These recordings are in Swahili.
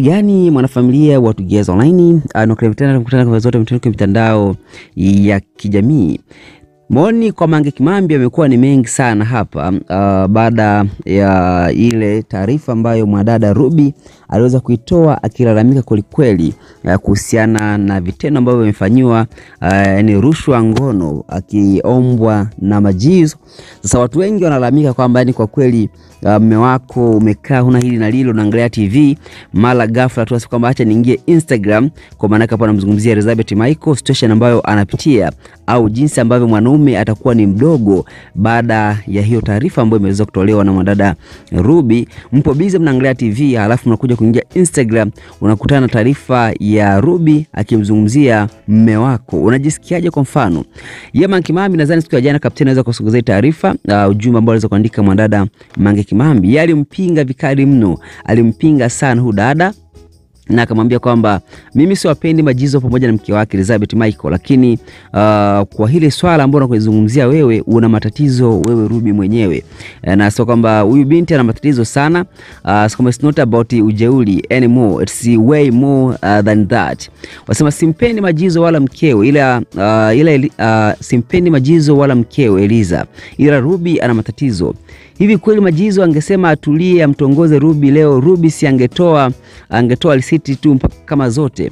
gani mwanafamilia wa Tugeza Online, nakaribia tena kukutana kwa zote mtandao mitandao ya kijamii. Maoni kwa Mange Kimambi yamekuwa ni mengi sana hapa uh, baada ya ile taarifa ambayo mwadada Ruby aliweza kuitoa akilalamika kwelikweli uh, kuhusiana na vitendo ambavyo vimefanyiwa ni rushwa ngono akiombwa na Majizo. Sasa watu wengi wanalalamika kwamba yani kwa kweli mume uh, wako umekaa huna hili na lilo, unaangalia TV mara ghafla tu kwamba acha niingie Instagram, kwa maana hapo anamzungumzia Elizabeth Michael, situation ambayo anapitia au jinsi ambavyo mwanaume atakuwa ni mdogo baada ya hiyo taarifa ambayo imeweza kutolewa na mwanadada Ruby. Mpo busy mnaangalia TV, halafu mnakuja kuingia Instagram, unakutana na taarifa ya Ruby akimzungumzia mme wako, unajisikiaje? Kwa mfano? Ye Mange Kimambi, nadhani siku ya jana kapteni anaweza kusogezea taarifa uh, ujumbe ambao aliweza kuandika mwanadada Mange Kimambi, yeye alimpinga vikali mno, alimpinga sana huyu dada na akamwambia kwamba mimi siwapendi Majizo pamoja na mke wake Elizabeth Michael, lakini uh, kwa hili swala ambalo nakulizungumzia wewe una matatizo wewe Ruby mwenyewe, na sio kwamba huyu binti ana matatizo sana. Uh, so it's not about ujeuri anymore, it's way more uh, than that. Wasema simpendi Majizo wala mkewe ila, uh, ila uh, simpendi Majizo wala mkewe Eliza, ila Ruby ana matatizo Hivi kweli Majizo angesema atulie amtongoze Ruby leo, Ruby si angetoa angetoa risiti tu mpaka kama zote.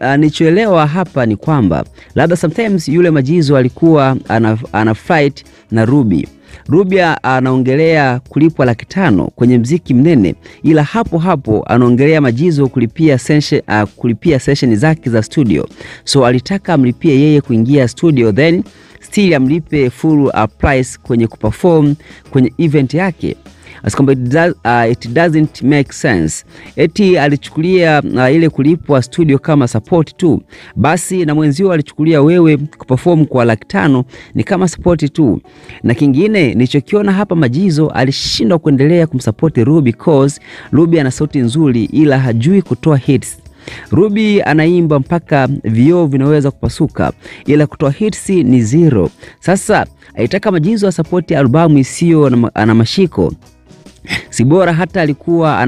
Anichoelewa hapa ni kwamba labda sometimes yule Majizo alikuwa ana, ana fight na Ruby. Ruby anaongelea kulipwa laki tano kwenye mziki mnene, ila hapo hapo anaongelea Majizo kulipia session, uh, kulipia session zake za studio, so alitaka amlipie yeye kuingia studio then still amlipe full uh, price kwenye kuperform kwenye event yake. as kwamba it, does, uh, it doesn't make sense. Eti alichukulia uh, ile kulipwa studio kama support tu, basi na mwenzio alichukulia wewe kuperform kwa laki tano ni kama support tu. Na kingine nilichokiona hapa, Majizo alishindwa kuendelea kumsupport Ruby cause Ruby ana sauti nzuri, ila hajui kutoa hits. Ruby anaimba mpaka vioo vinaweza kupasuka, ila kutoa hits ni zero. Sasa aitaka Majizo asapoti albamu isiyo na, mashiko si bora hata alikuwa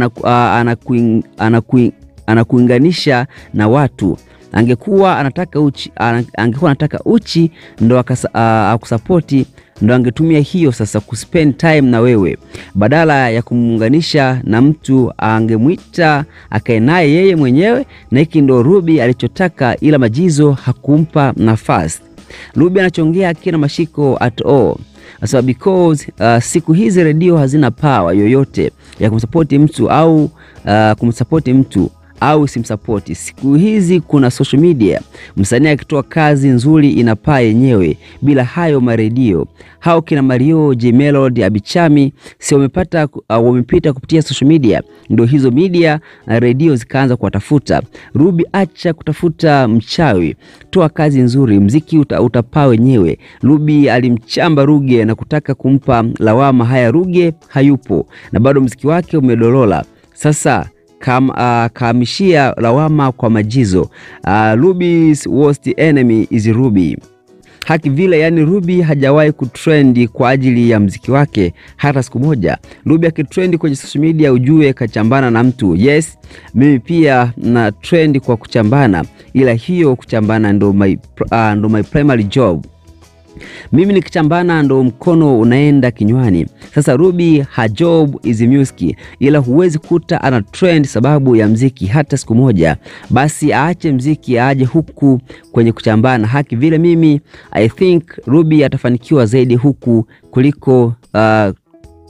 anakuinganisha na watu angekuwa anataka uchi, angekuwa anataka uchi ndo akusapoti ndo angetumia hiyo sasa kuspend time na wewe, badala ya kumuunganisha na mtu angemwita akae naye yeye mwenyewe. Na hiki ndo Ruby alichotaka, ila Majizo hakumpa nafasi. Ruby anachongea akina mashiko at all So because uh, siku hizi redio hazina power yoyote ya kumsapoti mtu au uh, kumsapoti mtu au simsapoti. Siku hizi kuna social media, msanii akitoa kazi nzuri inapaa yenyewe bila hayo maredio. Hao kina Mario J Melody Abichami si wamepata uh, wamepita kupitia social media, ndio hizo media na uh, redio zikaanza kuwatafuta. Ruby, acha kutafuta mchawi, toa kazi nzuri, mziki uta, utapaa wenyewe. Ruby alimchamba Ruge na kutaka kumpa lawama. Haya, Ruge hayupo na bado mziki wake umedolola. Sasa Kam, uh, kaamishia lawama kwa Majizo. Uh, Ruby's worst enemy is Ruby. Haki vile, yani Ruby hajawahi kutrendi kwa ajili ya mziki wake hata siku moja. Ruby akitrendi kwenye social media ujue kachambana na mtu. Yes, mimi pia na trendi kwa kuchambana, ila hiyo kuchambana ndo my, uh, ndo my primary job mimi nikichambana ndo mkono unaenda kinywani. Sasa Ruby Hajob job is music, ila huwezi kuta ana trend sababu ya mziki hata siku moja. Basi aache mziki aje huku kwenye kuchambana. Haki vile, mimi I think Ruby atafanikiwa zaidi huku kuliko uh,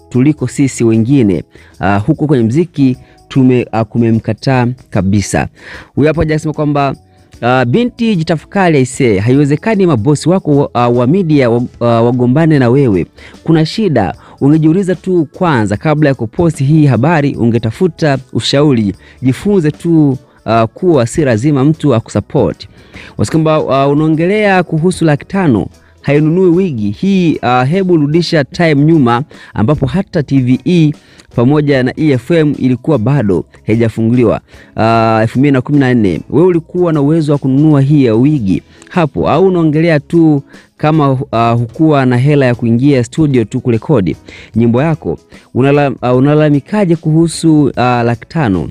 tuliko sisi wengine uh, huku kwenye mziki tume uh, kumemkataa kabisa. Huyu hapo hajasema kwamba Uh, binti jitafakari aisee, haiwezekani mabosi wako uh, wa media uh, wagombane na wewe. Kuna shida? Ungejiuliza tu kwanza kabla ya kuposti hii habari, ungetafuta ushauri. Jifunze tu uh, kuwa si lazima mtu akusupport. Wasikamba uh, unaongelea kuhusu laki tano hainunui wigi hii. Uh, hebu rudisha time nyuma ambapo hata TVE pamoja na EFM ilikuwa bado haijafunguliwa uh, 2014. Wewe ulikuwa na uwezo wa kununua hii ya wigi hapo, au unaongelea tu kama uh, hukuwa na hela ya kuingia studio tu kurekodi nyimbo yako? Unalamikaje uh, kuhusu uh, laki tano?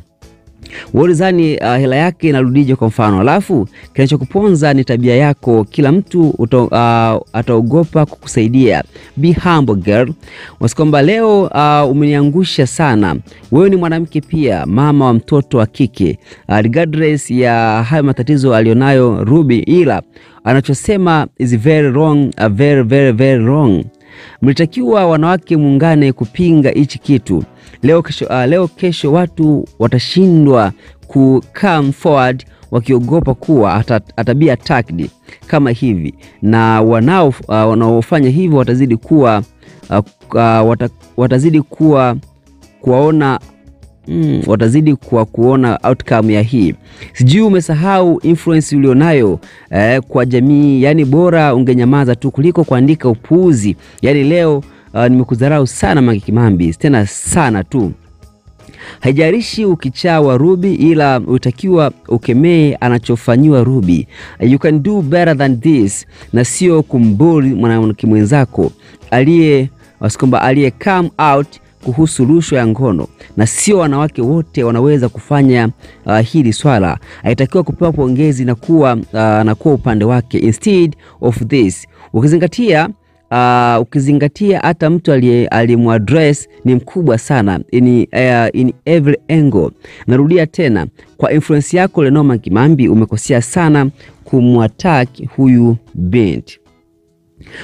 Ulizani uh, hela yake inarudije? Kwa mfano, alafu kinachokuponza ni tabia yako. Kila mtu uh, ataogopa kukusaidia. Be humble girl. Wasikwamba leo uh, umeniangusha sana. Wewe ni mwanamke pia, mama wa mtoto wa kike uh, regardless ya hayo matatizo alionayo Ruby, ila anachosema is very wrong, uh, very, very, very wrong. Mlitakiwa wanawake muungane kupinga hichi kitu. Leo kesho, uh, leo kesho watu watashindwa ku come forward wakiogopa kuwa atabia attacked kama hivi, na wanao uh, wanaofanya hivyo watazidi kuwa uh, uh, watazidi kuwa kuwaona Mm, watazidi kwa kuona outcome ya hii. Sijui umesahau influence ulionayo eh, kwa jamii. Yani bora ungenyamaza tu kuliko kuandika upuuzi. Yani leo uh, nimekudharau sana Mange Kimambi, tena sana tu. Haijarishi ukichaa wa Ruby, ila utakiwa ukemee anachofanyiwa Ruby. You can do better than this, na sio kumbuli mwanamke mwenzako aliye wasikwamba aliye come out kuhusu rushwa ya ngono, na sio wanawake wote wanaweza kufanya uh, hili swala. Alitakiwa kupewa pongezi na kuwa uh, na kuwa upande wake instead of this, ukizingatia uh, ukizingatia hata mtu aliyemuaddress ni mkubwa sana in, uh, in every angle. Narudia tena, kwa influence yako Lenoma Kimambi umekosea sana kumwattack huyu binti.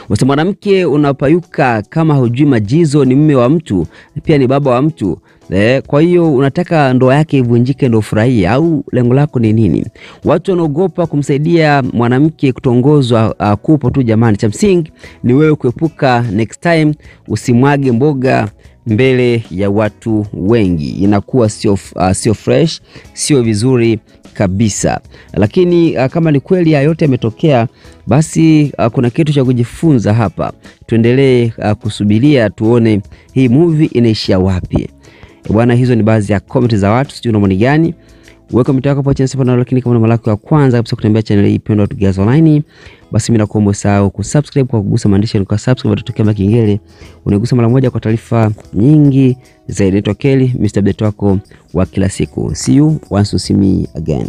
Wasa mwanamke unapayuka kama hujui Majizo ni mume wa mtu pia ni baba wa mtu eh. Kwa hiyo unataka ndoa yake ivunjike ndo ufurahie, au lengo lako ni nini? Watu wanaogopa kumsaidia mwanamke kutongozwa kupo tu jamani. Cha msingi ni wewe kuepuka, next time usimwage mboga mbele ya watu wengi, inakuwa sio uh, sio fresh, sio vizuri kabisa. Lakini uh, kama ni kweli haya yote yametokea, basi uh, kuna kitu cha kujifunza hapa. Tuendelee uh, kusubiria tuone hii movie inaishia wapi bwana. Hizo ni baadhi ya comment za watu, sijui una maoni gani? Weka yako hapo chini lakini kama ni mara yako ya kwanza kabisa kutembea channel hii pendwa Together Online, basi mimi nakuomba usahau kusubscribe kwa kugusa maandishi kwa subscribe, tutokea makengele unagusa mara moja kwa taarifa nyingi zaidi. Naitwa Kelly, Mr. Update wako wa kila siku. See you once you see me again.